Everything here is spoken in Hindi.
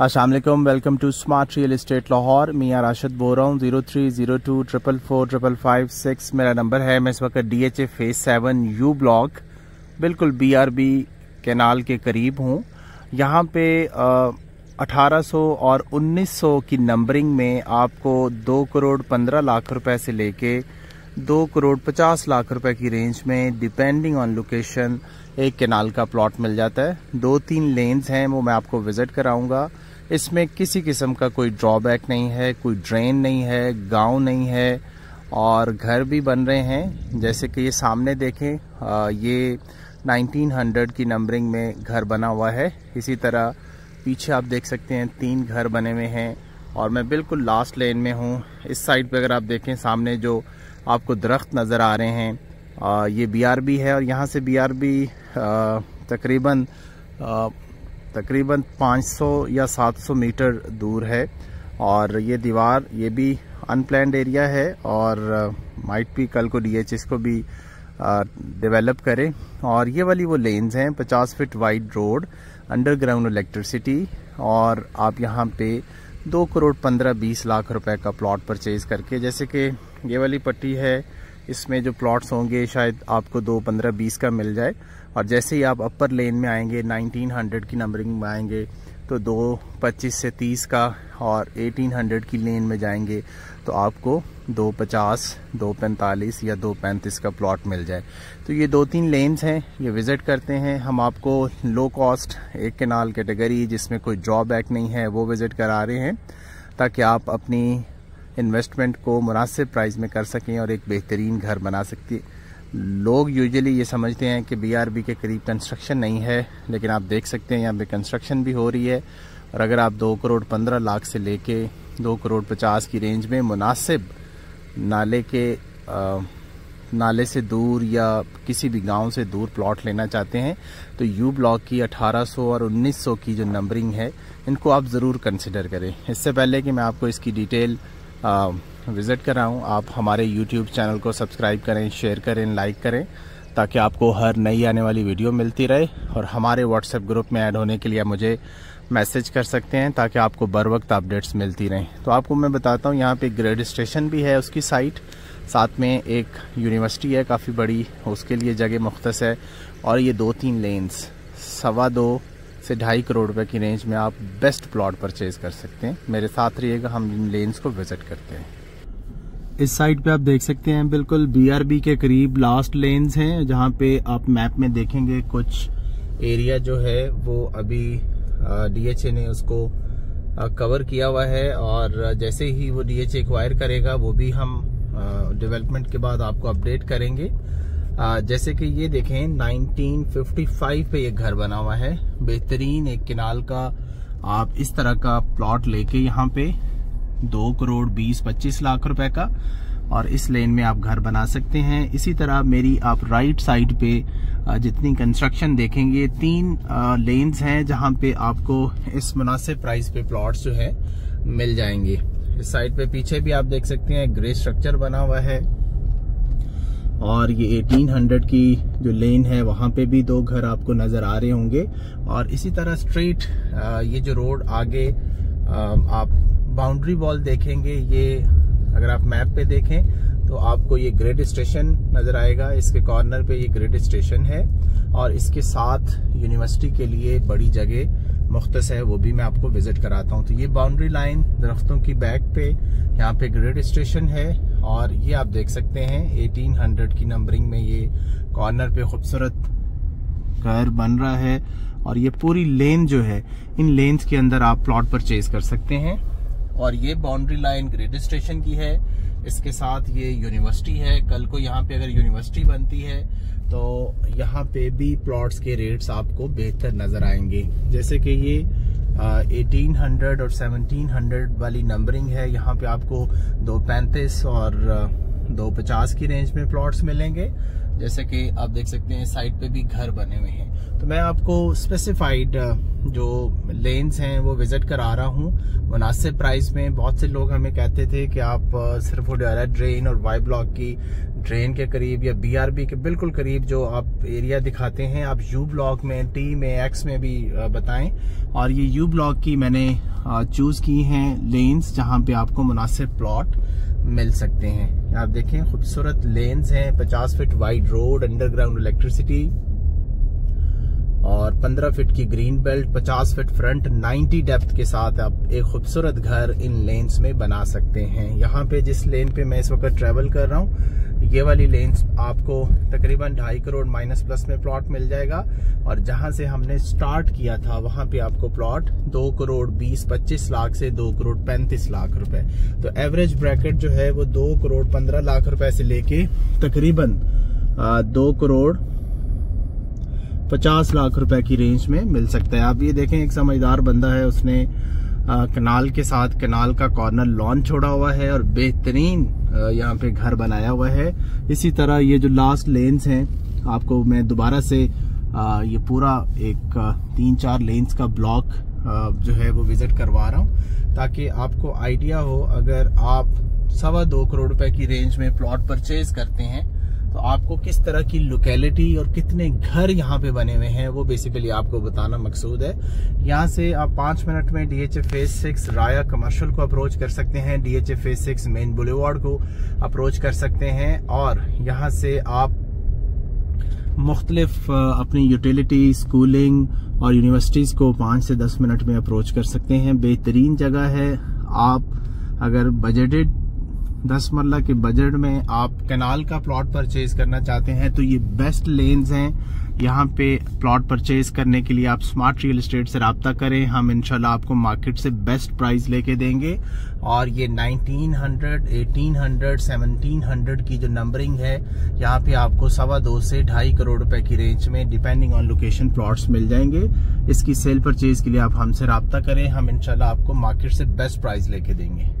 Aslam welcome to smart real estate Lahore Mian Rashad बोल रहा हूँ zero three zero two triple four triple five six मेरा नंबर है। मैं इस वक्त D H A phase seven U block बिल्कुल बी आर बी कैनाल के करीब हूँ। यहाँ पे अठारह सौ और उन्नीस सौ की नंबरिंग में आपको दो करोड़ पंद्रह लाख रुपए से लेके दो करोड़ पचास लाख रुपए की रेंज में डिपेंडिंग ऑन लोकेशन एक कैनाल का प्लॉट मिल जाता है। दो तीन लेन्स हैं, वो मैं आपको विज़िट कराऊँगा। इसमें किसी किस्म का कोई ड्रॉबैक नहीं है कोई ड्रेन नहीं है गाँव नहीं है और घर भी बन रहे हैं। जैसे कि ये सामने देखें आ, ये 1900 की नंबरिंग में घर बना हुआ है। इसी तरह पीछे आप देख सकते हैं तीन घर बने हुए हैं और मैं बिल्कुल लास्ट लेन में हूँ। इस साइड पे अगर आप देखें सामने जो आपको दरख्त नज़र आ रहे हैं आ, ये बीआरबी है और यहाँ से बी तकरीबन तकरीबन 500 या 700 मीटर दूर है। और ये दीवार, ये भी अनप्लैंड एरिया है और माइट भी कल को डीएचएस को भी डेवलप करें। और ये वाली वो लेन्स हैं 50 feet wide road underground electricity और आप यहाँ पे दो करोड़ पंद्रह बीस लाख रुपए का प्लॉट परचेज करके, जैसे कि ये वाली पट्टी है इसमें जो प्लॉट्स होंगे, शायद आपको दो पंद्रह बीस का मिल जाए। और जैसे ही आप अपर लेन में आएँगे 1900 की नंबरिंग में आएँगे तो दो पच्चीस से तीस का और 1800 की लेन में जाएँगे तो आपको दो पचास, दो पैंतालीस या दो पैंतीस का प्लॉट मिल जाए। तो ये दो तीन लेन्स हैं, ये विज़िट करते हैं। हम आपको लो कॉस्ट एक केनाल कैटेगरी जिसमें कोई ड्रॉबैक नहीं है, वो विज़िट करा रहे हैं, ताकि आप अपनी इन्वेस्टमेंट को मुनासिब प्राइस में कर सकें और एक बेहतरीन घर बना सकती है। लोग यूजुअली ये समझते हैं कि बीआरबी के करीब कंस्ट्रक्शन नहीं है लेकिन आप देख सकते हैं यहाँ पे कंस्ट्रक्शन भी हो रही है। और अगर आप दो करोड़ पंद्रह लाख से लेके दो करोड़ पचास की रेंज में मुनासिब नाले के आ, नाले से दूर या किसी भी गाँव से दूर प्लॉट लेना चाहते हैं तो यू ब्लॉक की 1800 और 1900 की जो नंबरिंग है इनको आप ज़रूर कंसिडर करें। इससे पहले कि मैं आपको इसकी डिटेल विज़िट कराऊँ। आप हमारे यूट्यूब चैनल को सब्सक्राइब करें शेयर करें लाइक करें, ताकि आपको हर नई आने वाली वीडियो मिलती रहे और हमारे व्हाट्सएप ग्रुप में ऐड होने के लिए मुझे मैसेज कर सकते हैं, ताकि आपको बर वक्त अपडेट्स मिलती रहें। तो आपको मैं बताता हूँ, यहाँ पे ग्रेड स्टेशन भी है उसकी साइट साथ में एक यूनिवर्सिटी है, काफ़ी बड़ी, उसके लिए जगह मुख्त है, और ये दो तीन लेन्स सवा दो से ढाई करोड़ रुपए की रेंज में आप बेस्ट प्लॉट परचेज कर सकते हैं। मेरे साथ रहिएगा, हम इन लेन्स को विज़िट करते हैं। इस साइड पे आप देख सकते हैं बिल्कुल बीआरबी के करीब लास्ट लेन्स हैं, जहाँ पे आप मैप में देखेंगे कुछ एरिया जो है, वो अभी डीएचए ने उसको कवर किया हुआ है और जैसे ही वो डीएचए एक्वायर करेगा, वो भी हम डेवलपमेंट के बाद आपको अपडेट करेंगे। जैसे कि ये देखें 1955 पे ये घर बना हुआ है। बेहतरीन एक किनाल का आप इस तरह का प्लॉट लेके यहाँ पे दो करोड़ बीस, पच्चीस लाख रुपए का और इस लेन में आप घर बना सकते हैं। इसी तरह मेरी आप राइट साइड पे जितनी कंस्ट्रक्शन देखेंगे तीन लेन्स हैं जहाँ पे आपको इस मुनासिब प्राइस पे प्लॉट्स जो है मिल जाएँगे। इस साइड पे पीछे भी आप देख सकते हैं ग्रे स्ट्रक्चर बना हुआ है। और ये 1800 की जो लेन है, वहाँ पे भी दो घर आपको नज़र आ रहे होंगे। और इसी तरह स्ट्रेट ये जो रोड आगे आप बाउंड्री वॉल देखेंगे, ये अगर आप मैप पे देखें तो आपको ये ग्रेड स्टेशन नज़र आएगा। इसके कॉर्नर पे ये ग्रेड स्टेशन है और इसके साथ यूनिवर्सिटी के लिए बड़ी जगह मुख्त है, वो भी मैं आपको विज़िट कराता हूँ। तो ये बाउंड्री लाइन दरख्तों की बैक पे यहाँ पे ग्रेड स्टेशन है। और ये आप देख सकते हैं 1800 की नंबरिंग में ये कॉर्नर पे खूबसूरत घर बन रहा है और ये पूरी लेन जो है, इन लेन्स के अंदर आप प्लॉट परचेज कर सकते हैं। और ये बाउंड्री लाइन ग्रेड स्टेशन की है। इसके साथ ये यूनिवर्सिटी है। कल को यहाँ पे अगर यूनिवर्सिटी बनती है तो यहाँ पे भी प्लॉट्स के रेट्स आपको बेहतर नज़र आएँगे। जैसे कि ये एटीन हंड्रेड और सेवनटीन हंड्रेड वाली नंबरिंग है। यहाँ पे आपको दो पैंतीस और दो पचास की रेंज में प्लॉट्स मिलेंगे। जैसे कि आप देख सकते हैं साइड पे भी घर बने हुए हैं। तो मैं आपको स्पेसिफाइड जो लेन्स हैं, वो विज़िट करा रहा हूँ। मुनासिब प्राइस में बहुत से लोग हमें कहते थे कि आप सिर्फ़ डायरेक्ट ड्रेन और वाई ब्लॉक की ड्रेन के करीब या बीआरबी के बिल्कुल करीब जो आप एरिया दिखाते हैं, आप यू ब्लॉक में टी में एक्स में भी बताएँ। और ये यू ब्लॉक की मैंने चूज़ की हैं लेन्स जहाँ पे आपको मुनासिब प्लॉट मिल सकते हैं। आप देखें खूबसूरत लेन्स हैं 50 feet wide road underground electricity और 15 फीट की green belt 50 feet front 90 depth के साथ आप एक खूबसूरत घर इन लेन्स में बना सकते हैं। यहाँ पे जिस लेन पे मैं इस वक्त ट्रेवल कर रहा हूँ, ये वाली लेन्स आपको तकरीबन ढाई करोड़ माइनस प्लस में प्लॉट मिल जाएगा। और जहाँ से हमने स्टार्ट किया था, वहाँ पे आपको प्लॉट दो करोड़ बीस, पच्चीस लाख से दो करोड़ पैंतीस लाख रुपए। तो एवरेज ब्रैकेट जो है, वो दो करोड़ पंद्रह लाख रुपए से लेके तकरीबन दो करोड़ पचास लाख रुपए की रेंज में मिल सकता है। आप ये देखें एक समझदार बंदा है उसने कनाल के साथ कनाल का कॉर्नर लॉन छोड़ा हुआ है और बेहतरीन यहाँ पे घर बनाया हुआ है। इसी तरह ये जो लास्ट लेन्स हैं आपको मैं दोबारा से आ, ये पूरा एक तीन चार लेन्स का ब्लॉक जो है वो विज़िट करवा रहा हूँ ताकि आपको आइडिया हो अगर आप सवा दो करोड़ रुपए की रेंज में प्लॉट परचेज करते हैं तो आपको किस तरह की लोकेलिटी और कितने घर यहाँ पे बने हुए हैं, वो बेसिकली आपको बताना मकसूद है। यहाँ से आप पाँच मिनट में D H phase six Raya commercial को अप्रोच कर सकते हैं। D H phase six main boulevard को अप्रोच कर सकते हैं और यहाँ से आप मुख्तलिफ़ अपनी यूटिलिटी स्कूलिंग और यूनिवर्सिटीज़ को पाँच से दस मिनट में अप्रोच कर सकते हैं। बेहतरीन जगह है। आप अगर बजटेड दस मरला के बजट में आप कैनाल का प्लॉट परचेज करना चाहते हैं तो ये बेस्ट लेन्स हैं। यहाँ पे प्लॉट परचेज करने के लिए आप स्मार्ट रियल एस्टेट से रबता करें। हम इनशाला आपको मार्केट से बेस्ट प्राइस लेके देंगे। और ये 1900, 1800, 1700 की जो नंबरिंग है यहाँ पे आपको सवा दो से ढाई करोड़ रुपए की रेंज में डिपेंडिंग ऑन लोकेशन प्लॉट्स मिल जाएँगे। इसकी सेल परचेज के लिए आप हमसे रबता करें। हम इनशाला आपको मार्केट से बेस्ट प्राइस लेके देंगे।